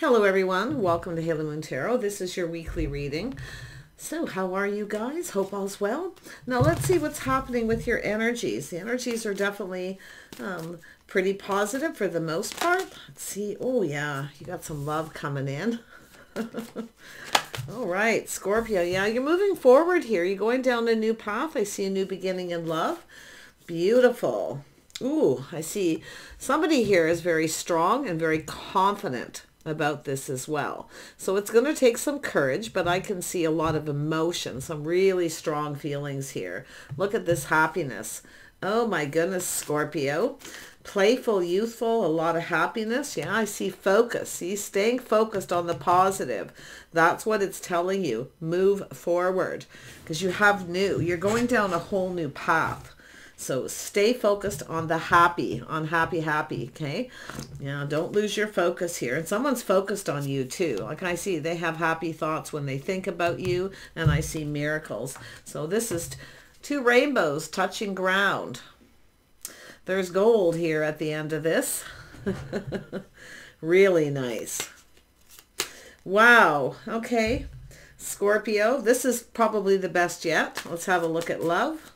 Hello everyone, welcome to Halo Moon Tarot. This is your weekly reading. So how are you guys? Hope all's well. Now let's see what's happening with your energies. The energies are definitely um, pretty positive for the most part. Let's see. Oh yeah, you got some love coming in. All right, Scorpio. Yeah, you're moving forward here. You're going down a new path. I see a new beginning in love. Beautiful. Ooh, I see somebody here is very strong and very confident about this as well. So it's going to take some courage, but I can see a lot of emotion, some really strong feelings here. Look at this happiness. Oh my goodness, Scorpio. Playful, youthful, a lot of happiness. Yeah, I see focus. See, staying focused on the positive. That's what it's telling you. Move forward because you have new. You're going down a whole new path. So stay focused on the happy, on happy, happy, okay? Yeah, don't lose your focus here. And someone's focused on you too. Like I see, they have happy thoughts when they think about you, and I see miracles. So this is two rainbows touching ground. There's gold here at the end of this. really nice. Wow, okay. Scorpio, this is probably the best yet. Let's have a look at love.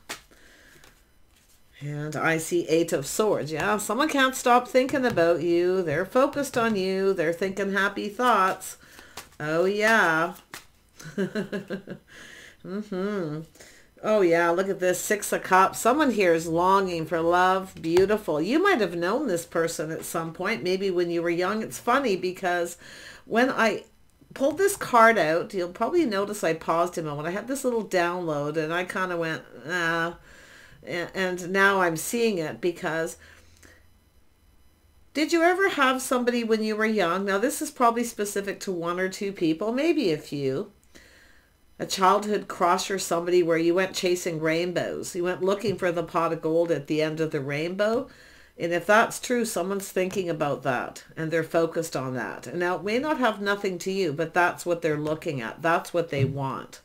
And I see Eight of Swords. Yeah, someone can't stop thinking about you. They're focused on you. They're thinking happy thoughts. Oh, yeah. mm-hmm. Oh, yeah, look at this. Six of Cups. Someone here is longing for love. Beautiful. You might have known this person at some point, maybe when you were young. It's funny because when I pulled this card out, you'll probably notice I paused a moment. I had this little download, and I kind of went, ah and now I'm seeing it because did you ever have somebody when you were young? Now this is probably specific to one or two people, maybe a few. A childhood crush or somebody where you went chasing rainbows. You went looking for the pot of gold at the end of the rainbow. And if that's true, someone's thinking about that and they're focused on that. And now it may not have nothing to you, but that's what they're looking at. That's what they mm. want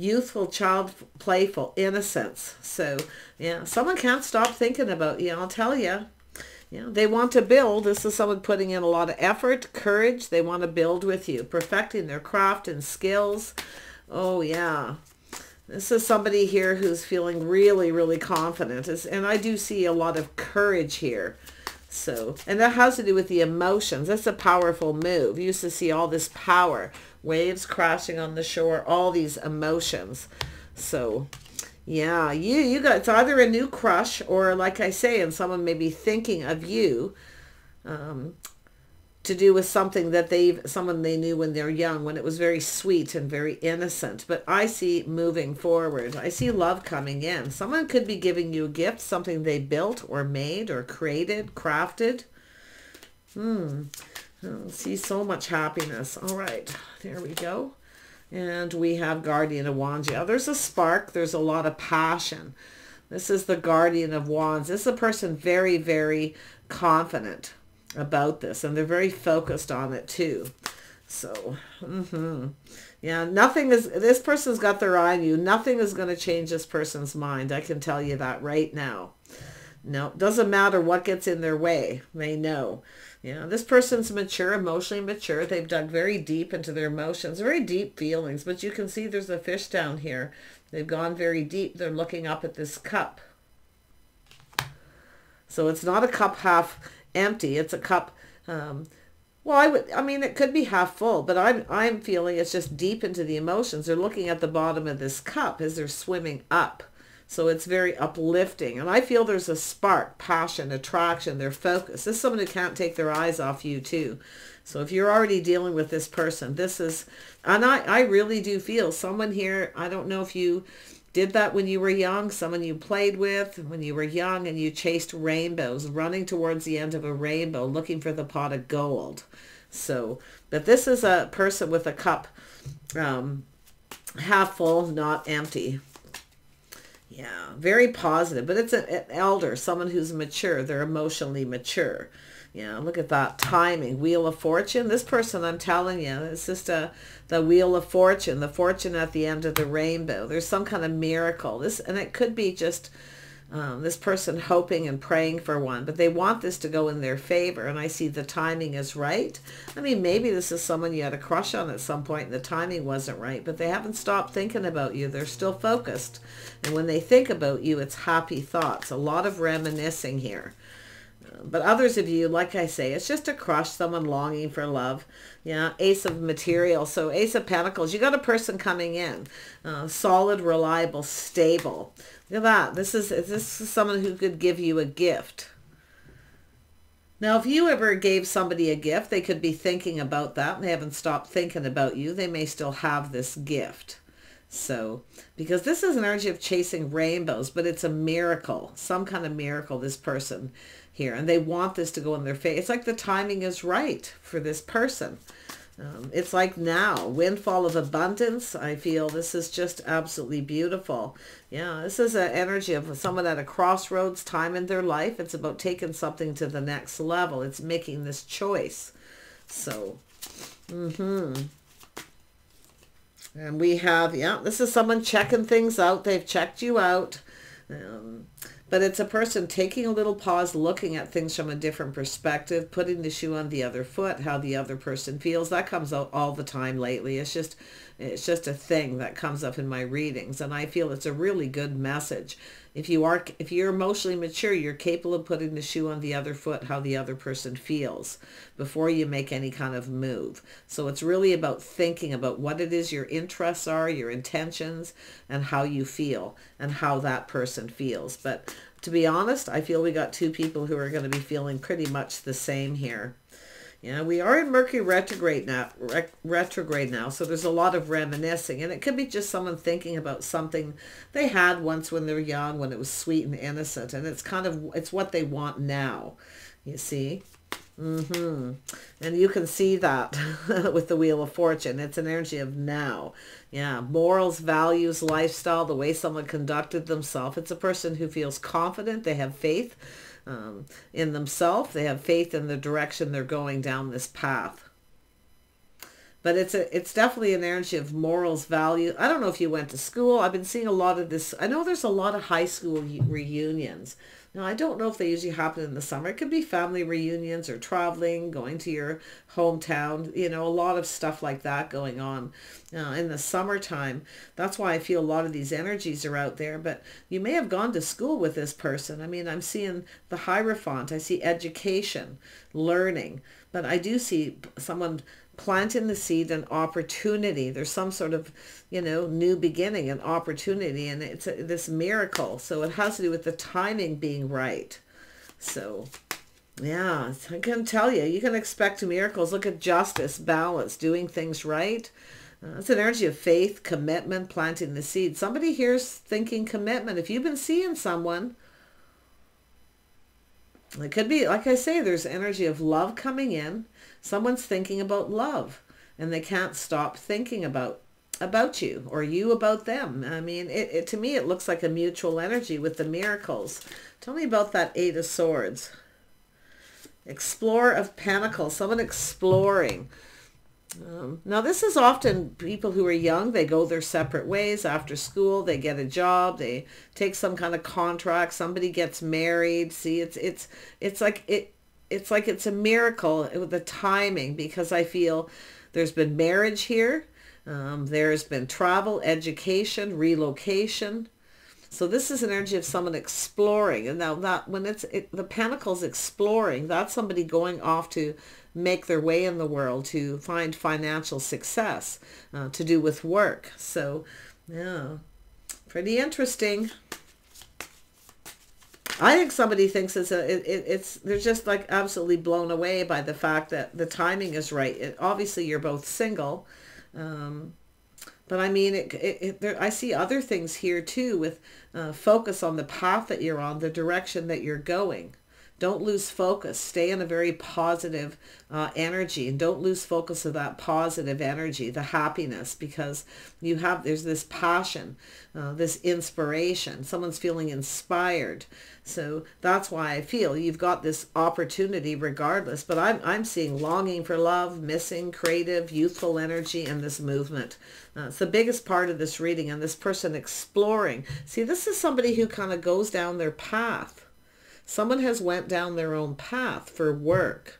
youthful, child, playful, innocence. So, yeah, someone can't stop thinking about you. I'll tell you. Yeah, they want to build. This is someone putting in a lot of effort, courage. They want to build with you, perfecting their craft and skills. Oh, yeah. This is somebody here who's feeling really, really confident. And I do see a lot of courage here. So, and that has to do with the emotions. That's a powerful move. You used to see all this power waves crashing on the shore, all these emotions. So yeah, you, you got, it's either a new crush or like I say, and someone may be thinking of you um, to do with something that they've, someone they knew when they're young, when it was very sweet and very innocent. But I see moving forward. I see love coming in. Someone could be giving you a gift, something they built or made or created, crafted. Hmm. Oh, see so much happiness. All right, there we go. And we have Guardian of Wands. Yeah, there's a spark. There's a lot of passion. This is the Guardian of Wands. This is a person very, very confident about this. And they're very focused on it too. So, mm-hmm. yeah, nothing is, this person's got their eye on you. Nothing is going to change this person's mind. I can tell you that right now. No, doesn't matter what gets in their way. They know. Yeah, this person's mature, emotionally mature. They've dug very deep into their emotions, very deep feelings. But you can see there's a fish down here. They've gone very deep. They're looking up at this cup. So it's not a cup half empty. It's a cup, um, well, I would, I mean, it could be half full, but I'm, I'm feeling it's just deep into the emotions. They're looking at the bottom of this cup as they're swimming up. So it's very uplifting. And I feel there's a spark, passion, attraction, their focus. This is someone who can't take their eyes off you too. So if you're already dealing with this person, this is, and I, I really do feel someone here, I don't know if you did that when you were young, someone you played with when you were young and you chased rainbows, running towards the end of a rainbow, looking for the pot of gold. So, but this is a person with a cup um, half full, not empty. Yeah, very positive, but it's an, elder, someone who's mature. They're emotionally mature. Yeah, look at that timing. Wheel of Fortune. This person, I'm telling you, it's just a the Wheel of Fortune, the fortune at the end of the rainbow. There's some kind of miracle. This and it could be just um, this person hoping and praying for one, but they want this to go in their favor. And I see the timing is right. I mean, maybe this is someone you had a crush on at some point and the timing wasn't right, but they haven't stopped thinking about you. They're still focused. And when they think about you, it's happy thoughts. A lot of reminiscing here. But others of you, like I say, it's just a crush, someone longing for love. Yeah, Ace of Material. So Ace of Pentacles, you got a person coming in. Uh, solid, reliable, stable. Look at that. This is, this is someone who could give you a gift. Now, if you ever gave somebody a gift, they could be thinking about that they haven't stopped thinking about you. They may still have this gift. So, because this is an energy of chasing rainbows, but it's a miracle, some kind of miracle, this person here. And they want this to go in their face. It's like the timing is right for this person. Um, it's like now, windfall of abundance. I feel this is just absolutely beautiful. Yeah, this is an energy of someone at a crossroads time in their life. It's about taking something to the next level. It's making this choice. So, mm-hmm. And we have, yeah, this is someone checking things out. They've checked you out. Um, but it's a person taking a little pause, looking at things from a different perspective, putting the shoe on the other foot, how the other person feels. That comes out all the time lately. It's just it's just a thing that comes up in my readings and I feel it's a really good message. If you are if you're emotionally mature, you're capable of putting the shoe on the other foot, how the other person feels before you make any kind of move. So it's really about thinking about what it is your interests are, your intentions, and how you feel and how that person feels. But to be honest, I feel we got two people who are going to be feeling pretty much the same here. Yeah, we are in Mercury retrograde now, re retrograde now, so there's a lot of reminiscing, and it could be just someone thinking about something they had once when they were young, when it was sweet and innocent, and it's kind of it's what they want now. You see, mm-hmm. and you can see that with the Wheel of Fortune. It's an energy of now. Yeah, morals, values, lifestyle, the way someone conducted themselves. It's a person who feels confident, they have faith um, in themselves. They have faith in the direction they're going down this path. But it's a it's definitely an energy of morals, value. I don't know if you went to school. I've been seeing a lot of this. I know there's a lot of high school reunions now, I don't know if they usually happen in the summer. It could be family reunions or traveling, going to your hometown, you know, a lot of stuff like that going on uh, in the summertime. That's why I feel a lot of these energies are out there. But you may have gone to school with this person. I mean, I'm seeing the Hierophant. I see education, learning. But I do see someone planting the seed an opportunity. There's some sort of, you know, new beginning an opportunity and it's a, this miracle. So it has to do with the timing being right. So yeah, I can tell you, you can expect miracles. Look at justice, balance, doing things right. Uh, it's an energy of faith, commitment, planting the seed. Somebody here's thinking commitment. If you've been seeing someone, it could be, like I say, there's energy of love coming in someone's thinking about love and they can't stop thinking about about you or you about them. I mean, it, it to me, it looks like a mutual energy with the miracles. Tell me about that Eight of Swords. Explorer of Pentacles, someone exploring. Um, now, this is often people who are young. They go their separate ways after school. They get a job. They take some kind of contract. Somebody gets married. See, it's it's it's like it it's like it's a miracle with the timing because I feel there's been marriage here. Um, there's been travel, education, relocation. So this is an energy of someone exploring. And now that when it's it, the pentacles exploring, that's somebody going off to make their way in the world, to find financial success, uh, to do with work. So yeah, pretty interesting. I think somebody thinks it's a it, it, it's they're just like absolutely blown away by the fact that the timing is right. It, obviously, you're both single, um, but I mean, it, it, there, I see other things here too with uh, focus on the path that you're on, the direction that you're going. don't lose focus. Stay in a very positive uh, energy and don't lose focus of that positive energy, the happiness, because you have, there's this passion, uh, this inspiration. Someone's feeling inspired. So that's why I feel you've got this opportunity regardless, but I'm, I'm seeing longing for love, missing creative, youthful energy, and this movement. Uh, it's the biggest part of this reading and this person exploring. See, this is somebody who kind of goes down their path. Someone has went down their own path for work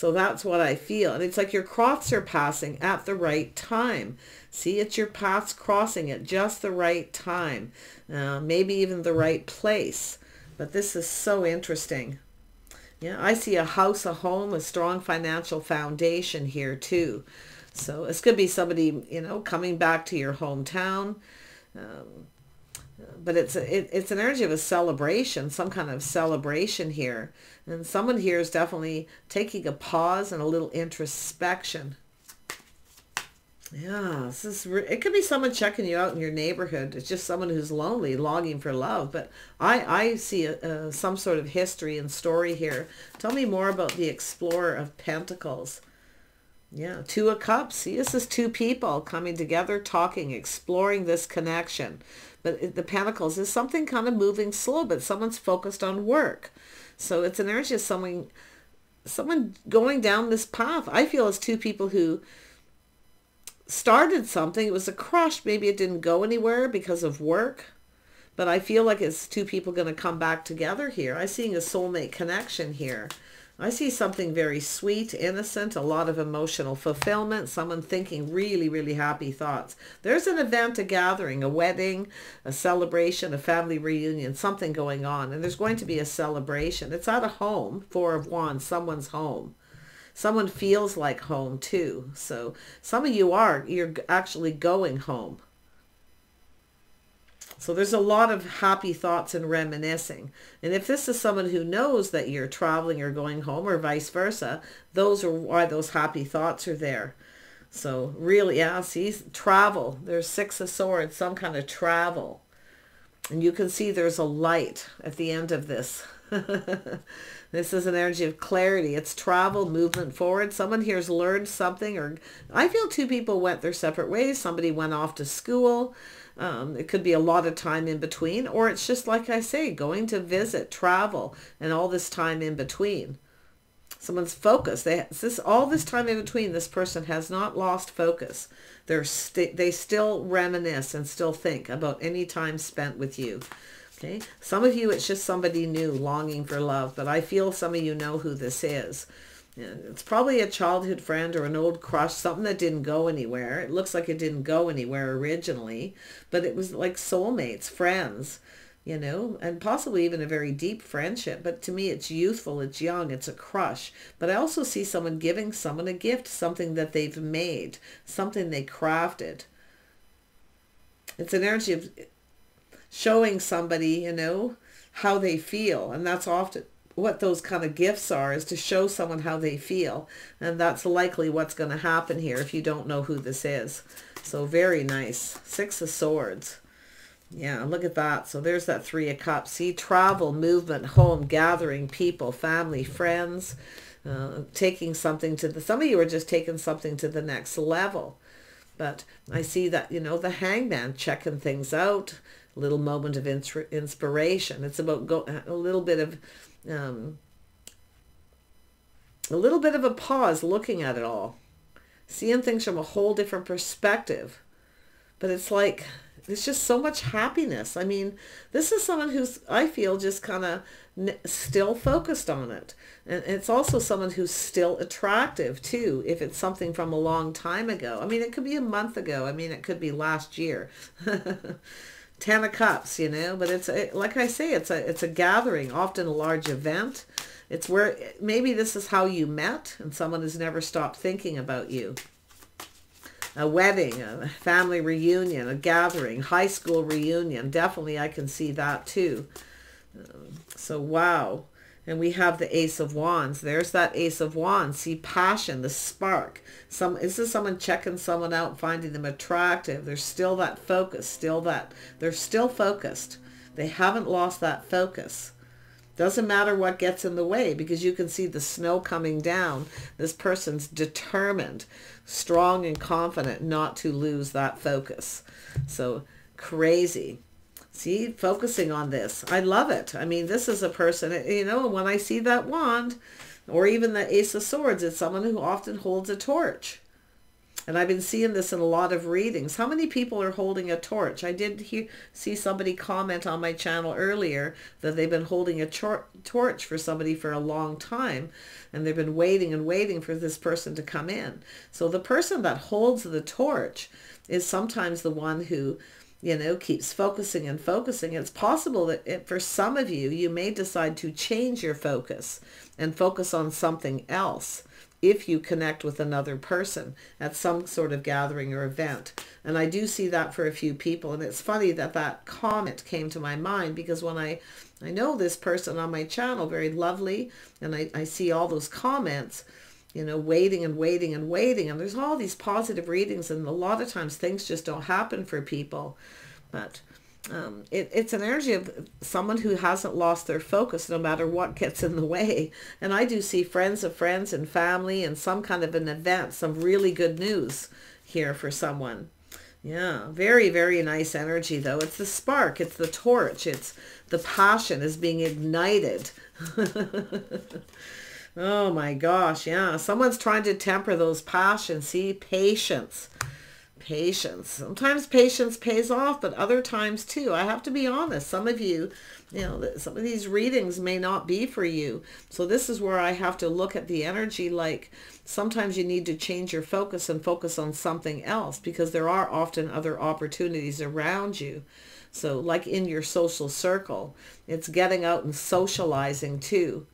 So that's what I feel. And it's like your cross are passing at the right time. See, it's your paths crossing at just the right time. Uh, maybe even the right place. But this is so interesting. Yeah, I see a house, a home, a strong financial foundation here too. So this could be somebody, you know, coming back to your hometown. Um, but it's a, it, it's an energy of a celebration, some kind of celebration here. And someone here is definitely taking a pause and a little introspection. Yeah, this is it could be someone checking you out in your neighborhood. It's just someone who's lonely, longing for love. But I, I see a, some sort of history and story here. Tell me more about the Explorer of Pentacles. Yeah, Two of Cups. See, this is two people coming together, talking, exploring this connection. But the Pentacles is something kind of moving slow, but someone's focused on work. So it's an energy of someone, someone going down this path. I feel as two people who started something. It was a crush. Maybe it didn't go anywhere because of work. But I feel like it's two people going to come back together here. I'm seeing a soulmate connection here. I see something very sweet, innocent, a lot of emotional fulfillment, someone thinking really, really happy thoughts. There's an event, a gathering, a wedding, a celebration, a family reunion, something going on. And there's going to be a celebration. It's at a home, Four of Wands, someone's home. Someone feels like home too. So some of you are, you're actually going home. So there's a lot of happy thoughts and reminiscing. And if this is someone who knows that you're traveling or going home or vice versa, those are why those happy thoughts are there. So really, yeah, see, travel. There's six of swords, some kind of travel. And you can see there's a light at the end of this. this is an energy of clarity. It's travel, movement forward. Someone here's learned something or I feel two people went their separate ways. Somebody went off to school. Um, it could be a lot of time in between, or it's just like I say, going to visit, travel, and all this time in between. Someone's focus. They this all this time in between. This person has not lost focus. They're st- they still reminisce and still think about any time spent with you. Okay. Some of you, it's just somebody new longing for love, but I feel some of you know who this is. It's probably a childhood friend or an old crush, something that didn't go anywhere. It looks like it didn't go anywhere originally, but it was like soulmates, friends, you know, and possibly even a very deep friendship. But to me, it's youthful, it's young, it's a crush. But I also see someone giving someone a gift, something that they've made, something they crafted. It's an energy of showing somebody, you know, how they feel. And that's often what those kind of gifts are is to show someone how they feel. And that's likely what's going to happen here if you don't know who this is. So very nice. Six of Swords. Yeah, look at that. So there's that Three of Cups. See, travel, movement, home, gathering, people, family, friends, uh, taking something to the... Some of you are just taking something to the next level. But I see that, you know, the hangman checking things out, little moment of inspiration. It's about go, a little bit of um, a little bit of a pause looking at it all, seeing things from a whole different perspective. But it's like, there's just so much happiness. I mean, this is someone who's, I feel, just kind of still focused on it. And it's also someone who's still attractive, too, if it's something from a long time ago. I mean, it could be a month ago. I mean, it could be last year. Ten of Cups, you know, but it's a, like I say, it's a it's a gathering, often a large event. It's where maybe this is how you met, and someone has never stopped thinking about you. A wedding, a family reunion, a gathering, high school reunion. Definitely, I can see that too. Um, so wow. And we have the Ace of Wands. There's that Ace of Wands. See, passion, the spark. Some This is someone checking someone out, finding them attractive. There's still that focus, still that, they're still focused. They haven't lost that focus. Doesn't matter what gets in the way because you can see the snow coming down. This person's determined, strong and confident not to lose that focus. So crazy. See, focusing on this. I love it. I mean, this is a person, you know, when I see that wand or even the Ace of Swords, it's someone who often holds a torch. And I've been seeing this in a lot of readings. How many people are holding a torch? I did hear, see somebody comment on my channel earlier that they've been holding a torch for somebody for a long time. And they've been waiting and waiting for this person to come in. So the person that holds the torch is sometimes the one who you know, keeps focusing and focusing. It's possible that it, for some of you, you may decide to change your focus and focus on something else if you connect with another person at some sort of gathering or event. And I do see that for a few people. And it's funny that that comment came to my mind because when I, I know this person on my channel, very lovely, and I, I see all those comments, you know, waiting and waiting and waiting. And there's all these positive readings. And a lot of times things just don't happen for people. But um, it, it's an energy of someone who hasn't lost their focus no matter what gets in the way. And I do see friends of friends and family and some kind of an event, some really good news here for someone. Yeah, very, very nice energy though. It's the spark, it's the torch, it's the passion is being ignited. oh my gosh, yeah. Someone's trying to temper those passions. See, patience patience. Sometimes patience pays off, but other times too. I have to be honest. Some of you, you know, some of these readings may not be for you. So this is where I have to look at the energy like sometimes you need to change your focus and focus on something else because there are often other opportunities around you. So like in your social circle, it's getting out and socializing too,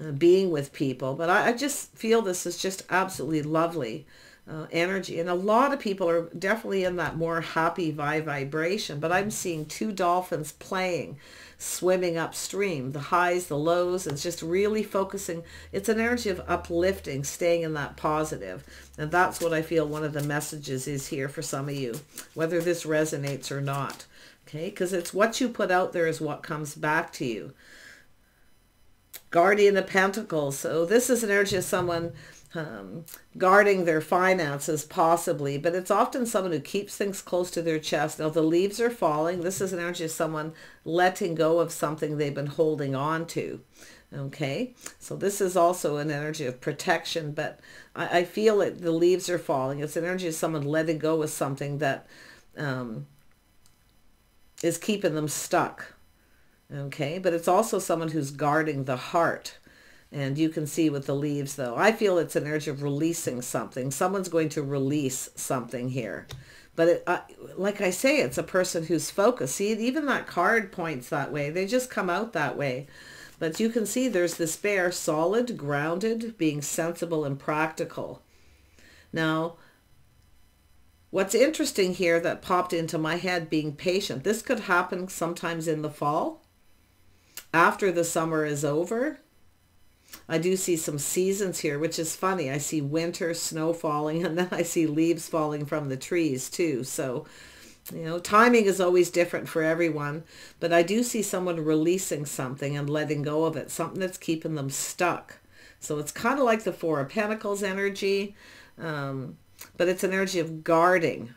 uh, being with people. But I, I just feel this is just absolutely lovely uh, energy. And a lot of people are definitely in that more happy vibe vibration, but I'm seeing two dolphins playing, swimming upstream, the highs, the lows. It's just really focusing. It's an energy of uplifting, staying in that positive. And that's what I feel one of the messages is here for some of you, whether this resonates or not. Okay, because it's what you put out there is what comes back to you. Guardian of Pentacles. So this is an energy of someone um, guarding their finances possibly, but it's often someone who keeps things close to their chest. Now the leaves are falling. This is an energy of someone letting go of something they've been holding on to. Okay, so this is also an energy of protection, but I, I feel it. The leaves are falling. It's an energy of someone letting go of something that um, is keeping them stuck. Okay, but it's also someone who's guarding the heart and you can see with the leaves though, I feel it's an urge of releasing something. Someone's going to release something here. But it, uh, like I say, it's a person who's focused. See, even that card points that way. They just come out that way. But you can see there's this bear, solid, grounded, being sensible and practical. Now, what's interesting here that popped into my head, being patient. This could happen sometimes in the fall, after the summer is over I do see some seasons here, which is funny. I see winter, snow falling, and then I see leaves falling from the trees too. So, you know, timing is always different for everyone, but I do see someone releasing something and letting go of it, something that's keeping them stuck. So it's kind of like the Four of Pentacles energy, um, but it's an energy of guarding,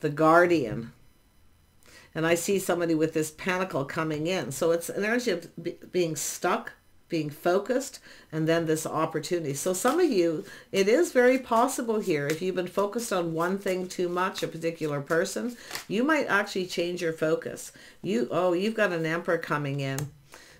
the guardian. And I see somebody with this pentacle coming in. So it's an energy of being stuck, being focused and then this opportunity. So some of you, it is very possible here, if you've been focused on one thing too much, a particular person, you might actually change your focus. You, oh, you've got an emperor coming in.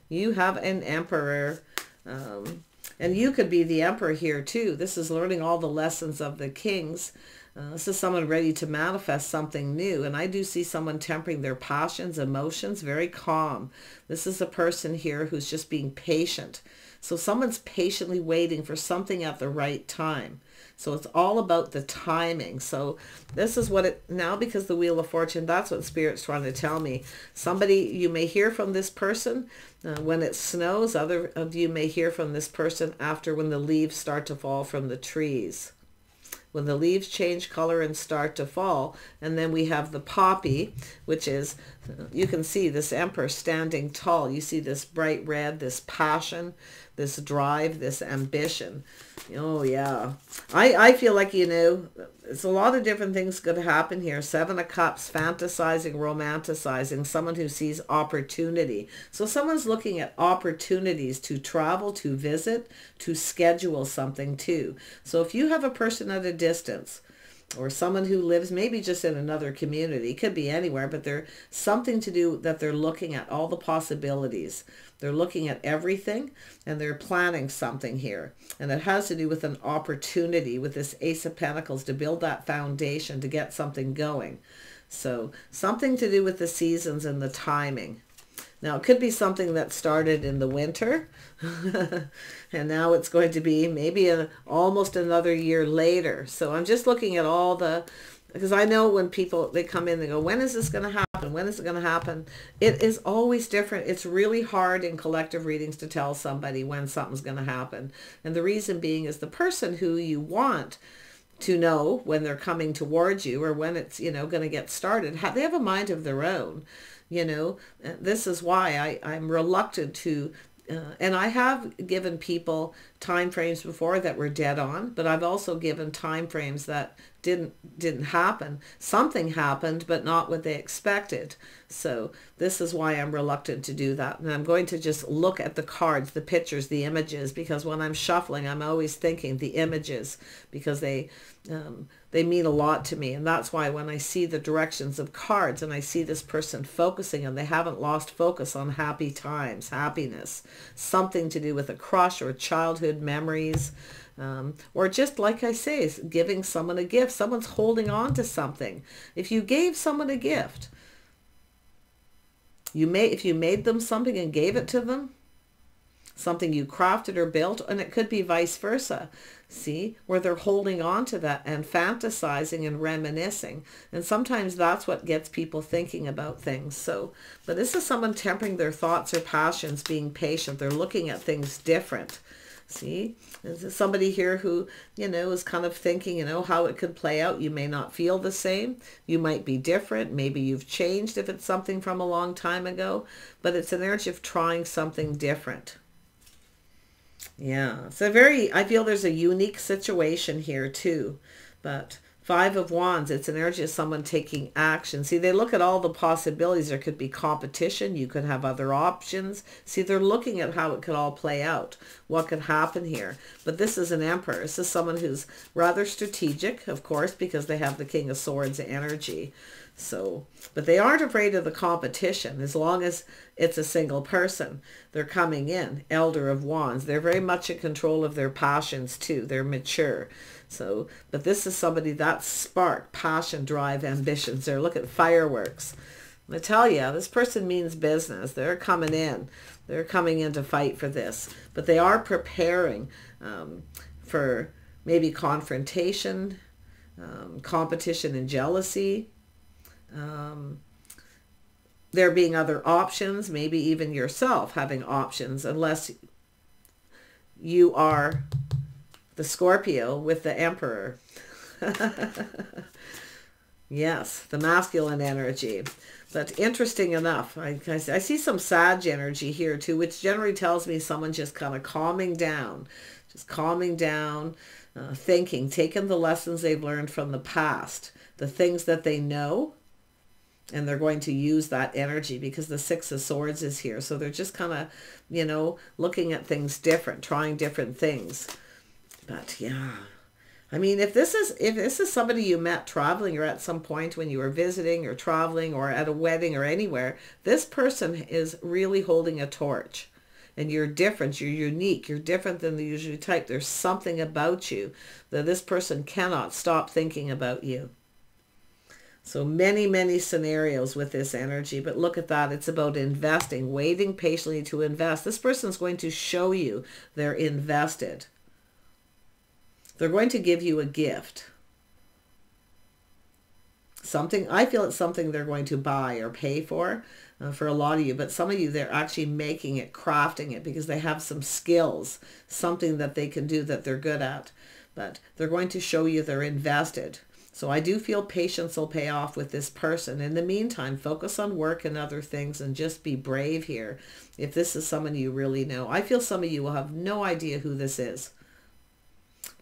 You have an emperor. Um, and you could be the emperor here too. This is learning all the lessons of the kings. Uh, this is someone ready to manifest something new. And I do see someone tempering their passions, emotions, very calm. This is a person here who's just being patient. So someone's patiently waiting for something at the right time. So it's all about the timing. So this is what it, now because the Wheel of Fortune, that's what Spirit's trying to tell me. Somebody, you may hear from this person uh, when it snows. Other of you may hear from this person after when the leaves start to fall from the trees. When the leaves change color and start to fall. And then we have the poppy, which is, you can see this emperor standing tall. You see this bright red, this passion, this drive, this ambition. Oh yeah. I, I feel like, you know, it's a lot of different things could happen here. Seven of Cups, fantasizing, romanticizing, someone who sees opportunity. So someone's looking at opportunities to travel, to visit, to schedule something too. So if you have a person at a distance, or someone who lives maybe just in another community, could be anywhere, but they're something to do that they're looking at all the possibilities. They're looking at everything and they're planning something here. And it has to do with an opportunity with this Ace of Pentacles to build that foundation to get something going. So something to do with the seasons and the timing. Now, it could be something that started in the winter, and now it's going to be maybe a, almost another year later. So I'm just looking at all the, because I know when people, they come in, they go, when is this going to happen? When is it going to happen? It is always different. It's really hard in collective readings to tell somebody when something's going to happen. And the reason being is the person who you want to know when they're coming towards you or when it's, you know, going to get started, they have a mind of their own you know this is why I, i'm reluctant to uh, and I have given people time frames before that were dead on, but I've also given time frames that didn't didn't happen. Something happened, but not what they expected. So this is why I'm reluctant to do that. And I'm going to just look at the cards, the pictures, the images, because when I'm shuffling, I'm always thinking the images because they um, they mean a lot to me. And that's why when I see the directions of cards and I see this person focusing and they haven't lost focus on happy times, happiness, something to do with a crush or childhood memories, um, or just like I say, giving someone a gift. Someone's holding on to something. If you gave someone a gift, you may if you made them something and gave it to them, something you crafted or built, and it could be vice versa. See, where they're holding on to that and fantasizing and reminiscing. And sometimes that's what gets people thinking about things. So, but this is someone tempering their thoughts or passions, being patient. They're looking at things different. See, there's somebody here who, you know, is kind of thinking, you know, how it could play out. You may not feel the same. You might be different. Maybe you've changed if it's something from a long time ago, but it's an energy of trying something different. Yeah. So very, I feel there's a unique situation here too. But Five of Wands, it's an energy of someone taking action. See, they look at all the possibilities. There could be competition. You could have other options. See, they're looking at how it could all play out, what could happen here. But this is an emperor. This is someone who's rather strategic, of course, because they have the King of Swords energy. So, but they aren't afraid of the competition as long as it's a single person. They're coming in, Elder of Wands. They're very much in control of their passions too. They're mature. So, but this is somebody that spark, passion, drive, ambitions. They're looking at fireworks. I tell you, this person means business. They're coming in. They're coming in to fight for this. But they are preparing um, for maybe confrontation, um, competition and jealousy. Um, there being other options, maybe even yourself having options, unless you are the Scorpio with the Emperor. yes, the masculine energy. But interesting enough, I, I see some Sag energy here too, which generally tells me someone just kind of calming down, just calming down, uh, thinking, taking the lessons they've learned from the past, the things that they know, and they're going to use that energy because the six of swords is here so they're just kind of you know looking at things different trying different things but yeah i mean if this is if this is somebody you met traveling or at some point when you were visiting or traveling or at a wedding or anywhere this person is really holding a torch and you're different you're unique you're different than the usual type there's something about you that this person cannot stop thinking about you so many, many scenarios with this energy, but look at that. It's about investing, waiting patiently to invest. This person's going to show you they're invested. They're going to give you a gift. Something, I feel it's something they're going to buy or pay for uh, for a lot of you, but some of you, they're actually making it, crafting it because they have some skills, something that they can do that they're good at. but they're going to show you they're invested. So I do feel patience will pay off with this person. In the meantime, focus on work and other things and just be brave here. If this is someone you really know, I feel some of you will have no idea who this is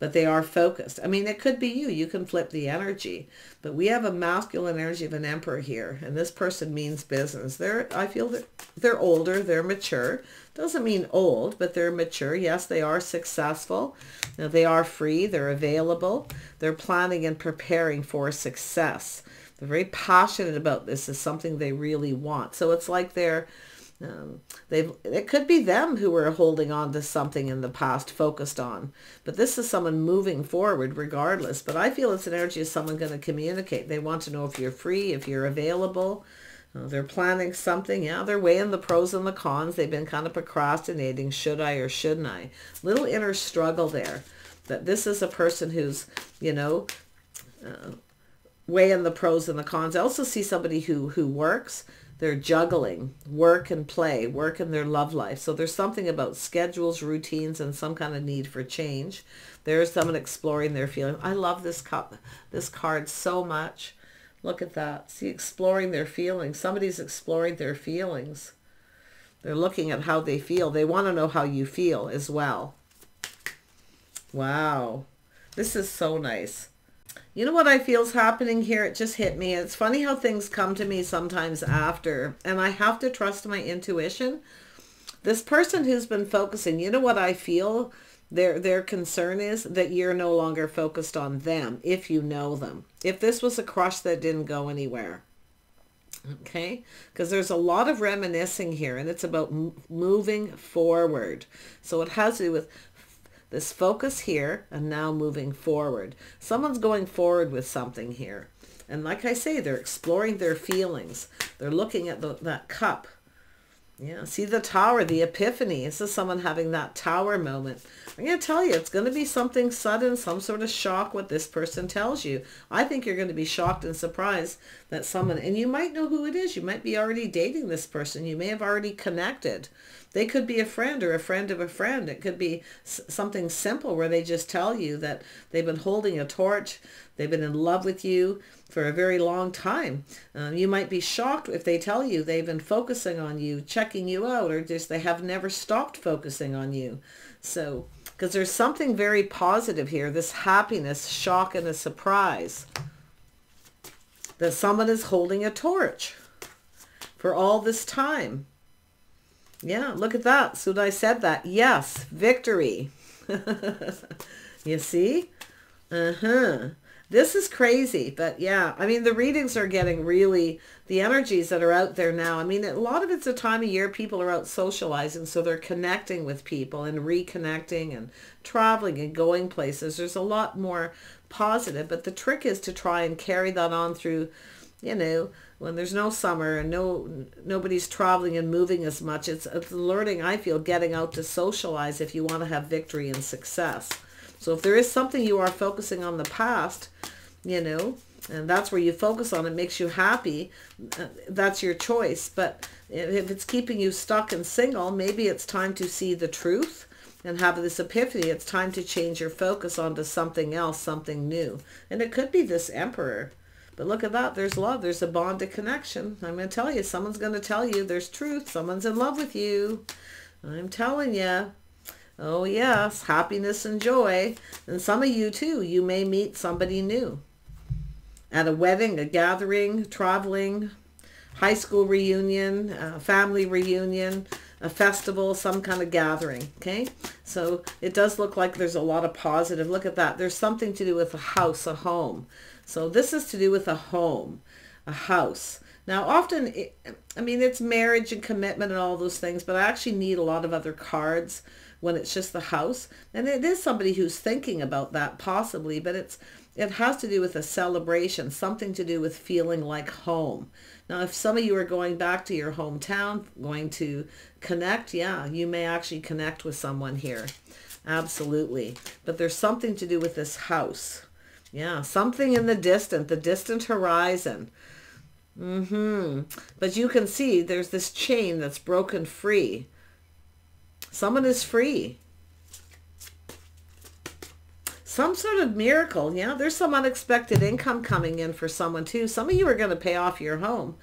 but they are focused. I mean, it could be you. You can flip the energy, but we have a masculine energy of an emperor here, and this person means business. They're, I feel that they're older, they're mature. Doesn't mean old, but they're mature. Yes, they are successful. Now, they are free. They're available. They're planning and preparing for success. They're very passionate about this Is something they really want. So it's like they're um, they've it could be them who were holding on to something in the past, focused on. But this is someone moving forward, regardless. But I feel it's an energy of someone going to communicate. They want to know if you're free, if you're available. Uh, they're planning something. Yeah, they're weighing the pros and the cons. They've been kind of procrastinating. Should I or shouldn't I? Little inner struggle there. That this is a person who's, you know, uh, weighing the pros and the cons. I also see somebody who who works they're juggling work and play, work and their love life. So there's something about schedules, routines, and some kind of need for change. There's someone exploring their feeling. I love this cup, this card so much. Look at that. See, exploring their feelings. Somebody's exploring their feelings. They're looking at how they feel. They want to know how you feel as well. Wow. This is so nice. You know what I feel is happening here? It just hit me. It's funny how things come to me sometimes after, and I have to trust my intuition. This person who's been focusing, you know what I feel? Their their concern is that you're no longer focused on them if you know them. If this was a crush that didn't go anywhere. Okay? Because there's a lot of reminiscing here and it's about moving forward. So it has to do with this focus here and now moving forward. Someone's going forward with something here. And like I say, they're exploring their feelings. They're looking at the, that cup. Yeah, see the tower, the epiphany. This is someone having that tower moment. I'm going to tell you, it's going to be something sudden, some sort of shock what this person tells you. I think you're going to be shocked and surprised that someone, and you might know who it is. You might be already dating this person. You may have already connected. They could be a friend or a friend of a friend. It could be something simple where they just tell you that they've been holding a torch. They've been in love with you for a very long time. Um, you might be shocked if they tell you they've been focusing on you, checking you out, or just they have never stopped focusing on you. So, because there's something very positive here, this happiness, shock, and a surprise that someone is holding a torch for all this time. Yeah, look at that. So I said that. Yes, victory. you see? Uh-huh. This is crazy, but yeah, I mean, the readings are getting really, the energies that are out there now. I mean, a lot of it's a time of year people are out socializing, so they're connecting with people and reconnecting and traveling and going places. There's a lot more positive, but the trick is to try and carry that on through, you know, when there's no summer and no nobody's traveling and moving as much. It's, it's learning, I feel, getting out to socialize if you want to have victory and success. So if there is something you are focusing on the past, you know, and that's where you focus on it makes you happy, uh, that's your choice. But if it's keeping you stuck and single, maybe it's time to see the truth and have this epiphany. It's time to change your focus onto something else, something new. And it could be this emperor but look at that. There's love. There's a bond of connection. I'm going to tell you. Someone's going to tell you there's truth. Someone's in love with you. I'm telling you. Oh, yes. Happiness and joy. And some of you, too. You may meet somebody new. At a wedding, a gathering, traveling, high school reunion, family reunion, a festival, some kind of gathering. Okay. So it does look like there's a lot of positive. Look at that. There's something to do with a house, a home. So this is to do with a home, a house. Now, often, I mean, it's marriage and commitment and all those things, but I actually need a lot of other cards when it's just the house. And it is somebody who's thinking about that possibly, but it's it has to do with a celebration, something to do with feeling like home. Now, if some of you are going back to your hometown, going to connect, yeah, you may actually connect with someone here. Absolutely. But there's something to do with this house. Yeah, something in the distant, the distant horizon. Mm-hmm. But you can see there's this chain that's broken free. Someone is free. some sort of miracle. Yeah, there's some unexpected income coming in for someone too. Some of you are going to pay off your home.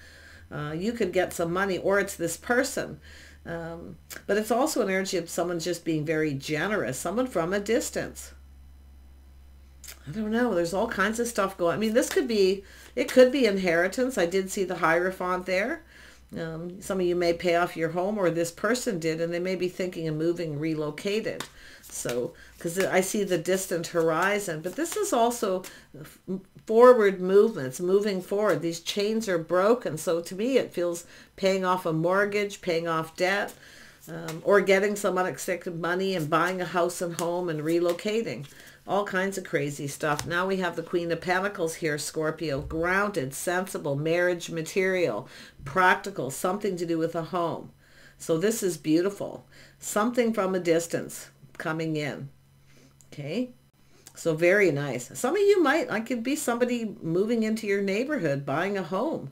Uh, you could get some money or it's this person. Um, but it's also an energy of someone just being very generous, someone from a distance. I don't know. There's all kinds of stuff going. I mean, this could be, it could be inheritance. I did see the Hierophant there. Um, some of you may pay off your home or this person did, and they may be thinking of moving, relocated. So, because I see the distant horizon, but this is also forward movements, moving forward. These chains are broken. So to me, it feels paying off a mortgage, paying off debt, um, or getting some unexpected money and buying a house and home and relocating. All kinds of crazy stuff. Now we have the Queen of Pentacles here, Scorpio. Grounded, sensible, marriage material, practical, something to do with a home. So this is beautiful. Something from a distance coming in. Okay. So very nice. Some of you might, I could be somebody moving into your neighborhood, buying a home,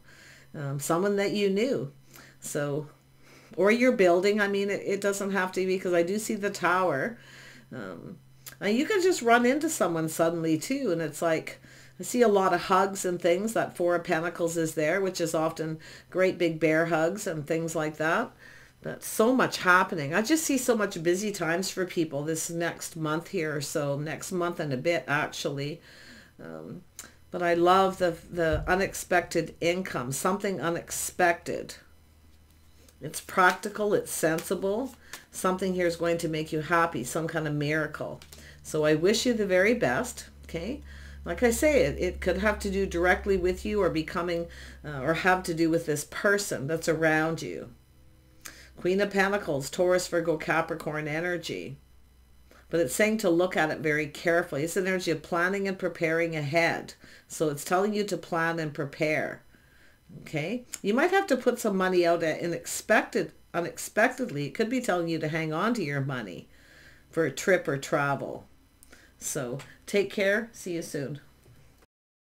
um, someone that you knew. So, or you're building. I mean, it, it doesn't have to be because I do see the tower. Um, and you can just run into someone suddenly too. And it's like, I see a lot of hugs and things. That Four of Pentacles is there, which is often great big bear hugs and things like that. But so much happening. I just see so much busy times for people this next month here or so, next month and a bit actually. Um, but I love the, the unexpected income, something unexpected. It's practical, it's sensible. Something here is going to make you happy, some kind of miracle. So I wish you the very best, okay? Like I say, it, it could have to do directly with you or becoming uh, or have to do with this person that's around you. Queen of Pentacles, Taurus, Virgo, Capricorn energy. But it's saying to look at it very carefully. It's an energy of planning and preparing ahead. So it's telling you to plan and prepare. Okay? You might have to put some money out unexpected, unexpectedly. It could be telling you to hang on to your money for a trip or travel. So take care. See you soon.